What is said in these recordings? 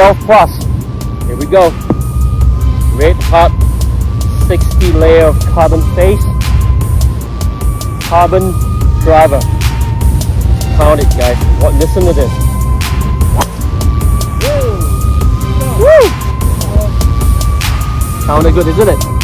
Plus. Here we go. Red hot 60 layer of carbon face. Carbon driver. Count it guys. What, listen to this. Woo! Sounded good, isn't it?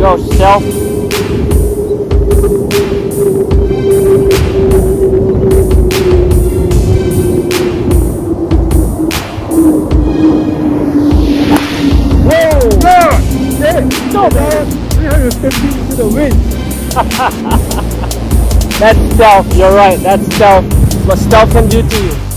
Go, stealth. Whoa! No, man. 350 to the wind. That's stealth, you're right, that's stealth. What stealth can do to you.